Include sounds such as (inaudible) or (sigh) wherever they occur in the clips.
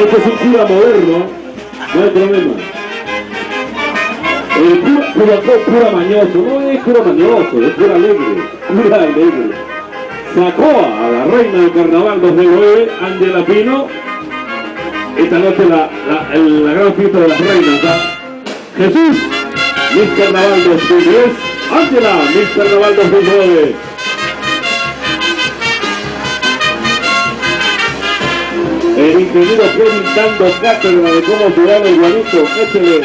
Este es un cura moderno, no hay problema. El cura, cura, mañoso, no es cura mañoso, es cura alegre, cura alegre. Sacó a la reina del carnaval 2009, Angela Pino, esta noche la, la, gran fiesta de las reinas. Jesús, Miss Carnaval 2010, Ángela, Miss Carnaval 2009. El ingeniero Kevin dando cátedra de cómo jugar el guanito, échele.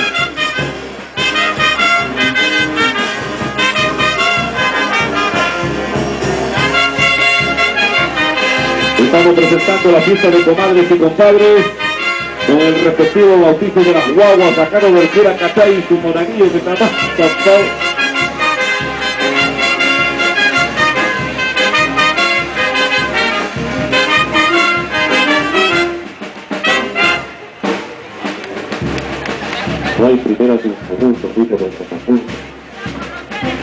Estamos presentando la fiesta de comadres y compadres con el respectivo bautizo de las guaguas a cargo del cura Cachay y su monaguillo que está más No hay primero sin segundo, dice nuestro conjunto.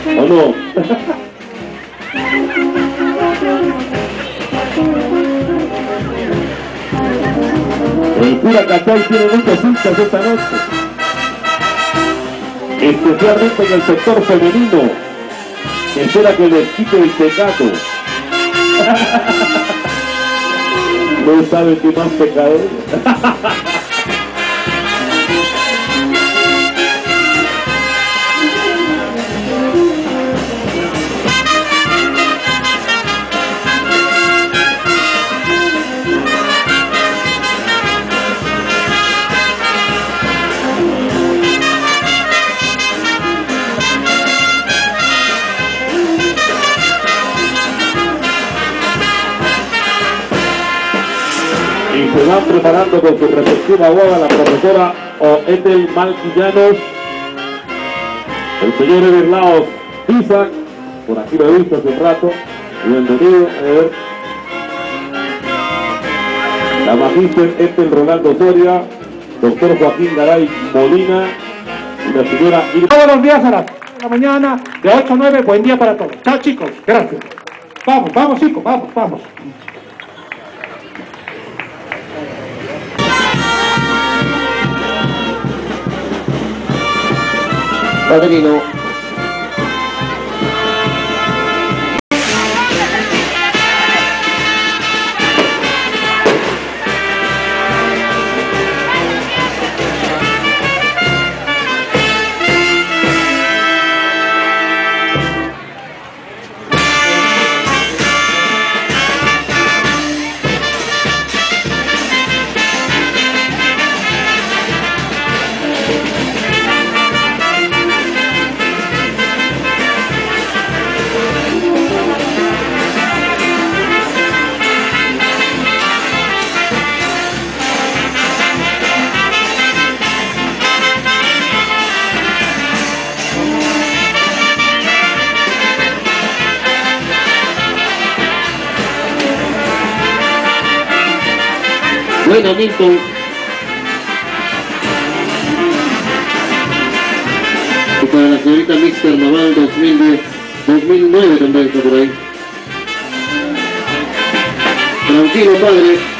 ¿O no? (laughs) El cura Cachay tiene muchas hinchas esta noche. Especialmente en el sector femenino. que Espera que les quite el pecado. (laughs) No saben qué más pecado. (laughs) se van preparando con su respectiva boda la profesora o Ethel Malquillanos, el señor Everlaos Isaac, por aquí lo he visto hace un rato, bienvenido, a ver. la magíster Ethel Rolando Soria, doctor Joaquín Garay Molina y la señora Irma Todos los días a las 8 de la mañana, de 8 a 9, buen día para todos. Chao chicos, gracias. Vamos, vamos chicos, vamos, vamos. 我这里有。Buena, Milton. Y para la señorita Mix Carnaval 2010, 2009 también está por ahí. Tranquilo, padre.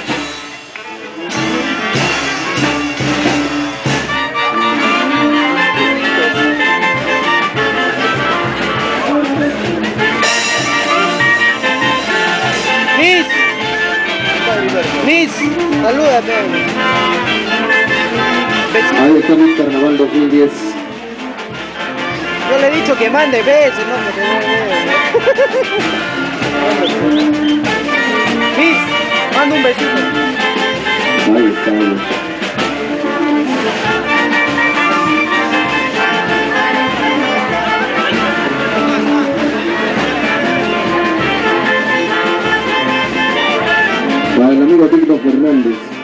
Miss, salúdame. Ahí está Mix Carnaval 2010. Yo le he dicho que mande besos, no que (laughs) te Miss, manda un besito. Ahí está. Amigo Tito Fernández.